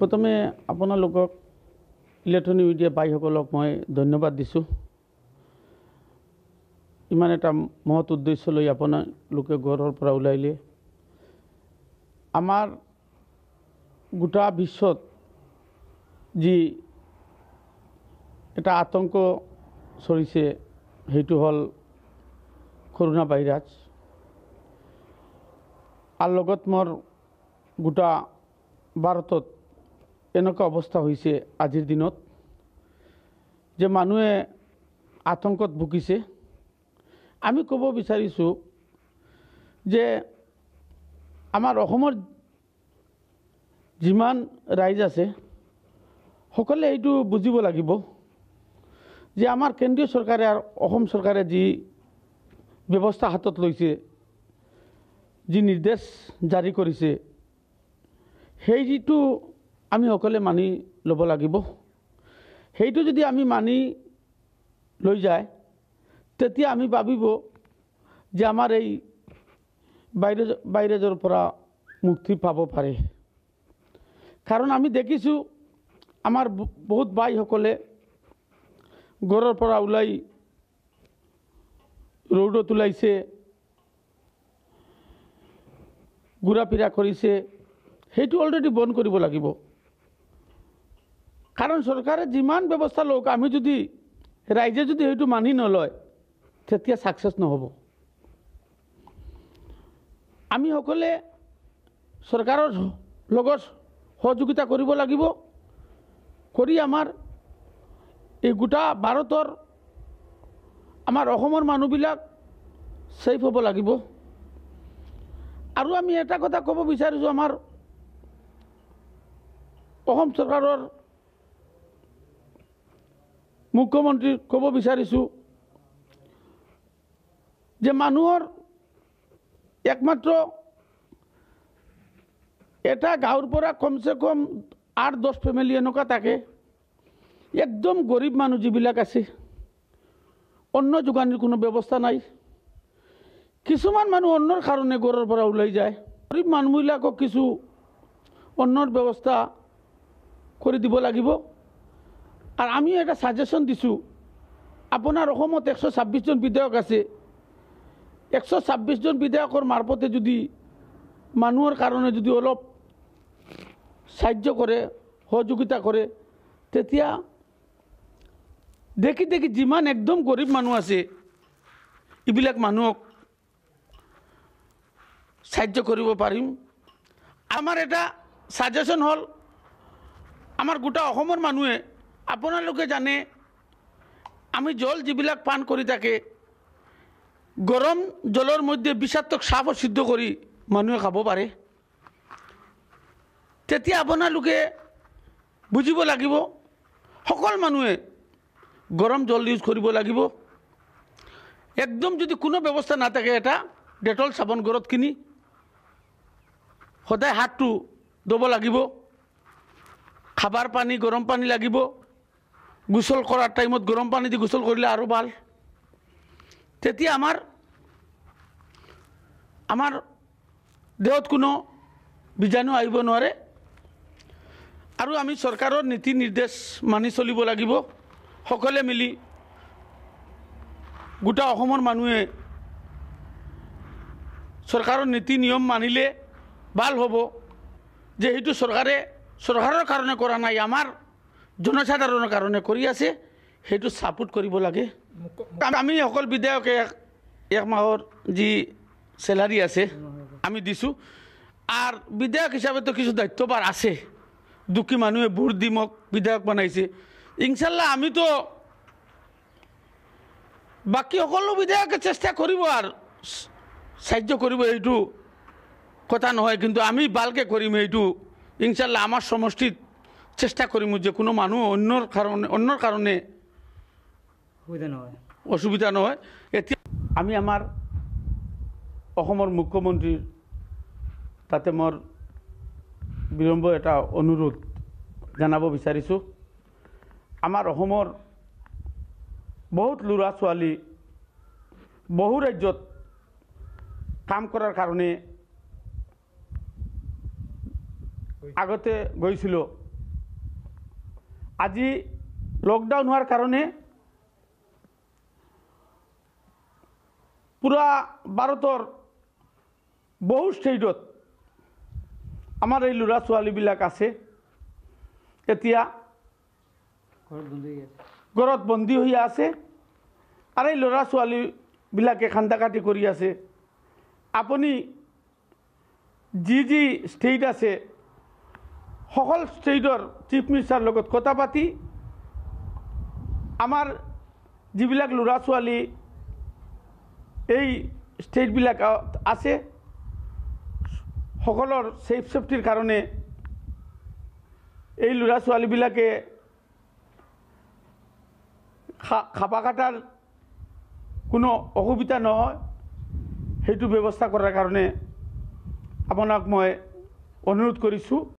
প্ৰথমে আপোনালোকক electronic media ভাইসকলক মই ধন্যবাদ দিছোঁ। ইমান এটা মহৎ উদ্দেশ্য লৈ আপোনালোকে ঘৰৰ পৰা ওলাইলে। আমাৰ গোটা বিশ্বত যি এটা আতংক চলিছে সেইটো হ'ল কৰোণা ভাইৰাছ। আৰু লগত মোৰ গোটা ভাৰতত এনেকুৱা অৱস্থা হৈছে আজিৰ দিনত যে মানুহে আতংকত ভুগিছে। আমি ক'ব বিচাৰিছোঁ যে আমাৰ অসমৰ যিমান ৰাইজ আছে সকলোৱে এইটো বুজিব লাগিব যে আমাৰ কেন্দ্ৰীয় চৰকাৰে আৰু অসম চৰকাৰে যি ব্যৱস্থা হাতত লৈছে যি নিৰ্দেশ জাৰি কৰিছে সেই যিটো আমি সকলোৱে মানি ল'ব লাগিব। সেইটো যদি আমি মানি লৈ যায় তেতিয়া আমি ভাবিব যে আমাৰ এই বাহিৰ বাহিৰৰ পৰা মুক্তি পাব পাৰে। কাৰণ আমি দেখিছোঁ আমাৰ বহুত বাইসকলে ঘৰৰ পৰা ওলাই ৰ'দত ওলাইছে ঘূৰা ফিৰা কৰিছে। সেইটো অলৰেডি বন্ধ কৰিব লাগিব। কাৰণ চৰকাৰে যিমান ব্যৱস্থা লওক আমি যদি ৰাইজে যদি সেইটো মানি নলয় তেতিয়া ছাকচেছ নহ'ব। আমি সকলোৱে চৰকাৰৰ লগত সহযোগিতা কৰিব লাগিব কৰি আমাৰ এই গোটা ভাৰতৰ আমাৰ অসমৰ মানুহবিলাক ছেফ হ'ব লাগিব। আৰু আমি এটা কথা ক'ব বিচাৰিছোঁ আমাৰ অসম চৰকাৰৰ মুখ্যমন্ত্ৰীক ক'ব বিচাৰিছোঁ যে মানুহৰ একমাত্ৰ এটা গাঁৱৰ পৰা কমচে কম আঠ দহ ফেমিলি এনেকুৱা থাকে। একদম গৰীব মানুহ যিবিলাক আছে অন্ন যোগানৰ কোনো ব্যৱস্থা নাই। কিছুমান মানুহ অন্নৰ কাৰণে ঘৰৰ পৰা ওলাই যায়। গৰীব মানুহবিলাকক কিছু অন্নৰ ব্যৱস্থা কৰি দিব লাগিব। আৰু আমি এটা ছাজেশ্যন দিছোঁ। আপোনাৰ অসমত একশ ছাব্বিছজন বিধায়ক আছে। একশ ছাব্বিছজন বিধায়কৰ মাৰফতে যদি মানুহৰ কাৰণে যদি অলপ সাহায্য কৰে সহযোগিতা কৰে তেতিয়া দেখি দেখি যিমান একদম গৰীব মানুহ আছে এইবিলাক মানুহক সাহায্য কৰিব পাৰিম। আমাৰ এটা ছাজেশ্যন হ'ল আমাৰ গোটা অসমৰ মানুহে আপোনালোকে জানে আমি জল যিবিলাক পান কৰি থাকে গৰম জলৰ মধ্যে বিষাক্তক চাপ সিদ্ধ কৰি মানুহে খাব পাৰে। তেতিয়া আপোনালোকে বুজিব লাগিব সকলো মানুহে গৰম জল ইউজ কৰিব লাগিব। একদম যদি কোনো ব্যৱস্থা নাথাকে এটা ডেটল চাবোন ঘৰত কিনি সদায় হাতটো ধুব লাগিব। খাবাৰ পানী গৰম পানী লাগিব। গোচল কৰাৰ টাইমত গৰম পানী দি গোচল কৰিলে আৰু ভাল। তেতিয়া আমাৰ আমাৰ দেহত কোনো বীজাণু আহিব নোৱাৰে। আৰু আমি চৰকাৰৰ নীতি নিৰ্দেশ মানি চলিব লাগিব। সকলোৱে মিলি গোটা অসমৰ মানুহে চৰকাৰৰ নীতি নিয়ম মানিলে ভাল হ'ব। যে সেইটো চৰকাৰে চৰকাৰৰ কাৰণে কৰা নাই আমাৰ জনসাধাৰণৰ কাৰণে কৰি আছে সেইটো ছাপোৰ্ট কৰিব লাগে। আমি অকল বিধায়কে এক এক মাহৰ যি চেলাৰী আছে আমি দিছোঁ। আৰু বিধায়ক হিচাপেতো কিছু দায়িত্বভাৰ আছে। দুখী মানুহে ভোট দি মোক বিধায়ক বনাইছে। ইনশাল্লাহ আমিতো বাকী সকলো বিধায়কে চেষ্টা কৰিব আৰু সাহায্য কৰিব এইটো কথা নহয় কিন্তু আমি ভালকৈ কৰিম এইটো ইনশাল্লাহ আমাৰ সমষ্টিত চেষ্টা কৰিম যে কোনো মানুহ অন্যৰ কাৰণে অন্যৰ কাৰণে নহয়। অসুবিধা নহয়। এতিয়া আমি আমাৰ অসমৰ মুখ্যমন্ত্ৰীৰ তাতে মোৰ বিলম্ব এটা অনুৰোধ জনাব বিচাৰিছোঁ। আমাৰ অসমৰ বহুত ল'ৰা ছোৱালী বহু ৰাজ্যত কাম কৰাৰ কাৰণে আগতে গৈছিলোঁ। আজি লকডাউন হোৱাৰ কাৰণে পূৰা ভাৰতৰ বহু ষ্টেটত আমাৰ এই ল'ৰা ছোৱালীবিলাক আছে। এতিয়া ঘৰত বন্দী হৈ আছে আৰু এই ল'ৰা ছোৱালীবিলাকে খান্দা কাটি কৰি আছে। আপুনি যি যি ষ্টেট আছে সকলো ষ্টেটৰ চিফ মিনিষ্টাৰৰ লগত কথা পাতি আমাৰ যিবিলাক ল'ৰা ছোৱালী এই ষ্টেটবিলাকত আছে সকলৰ ছেফ ছেফটিৰ কাৰণে এই ল'ৰা ছোৱালীবিলাকে খাপা কাটাৰ কোনো অসুবিধা নহয়। সেইটো ব্যৱস্থা কৰাৰ কাৰণে আপোনাক মই অনুৰোধ কৰিছোঁ।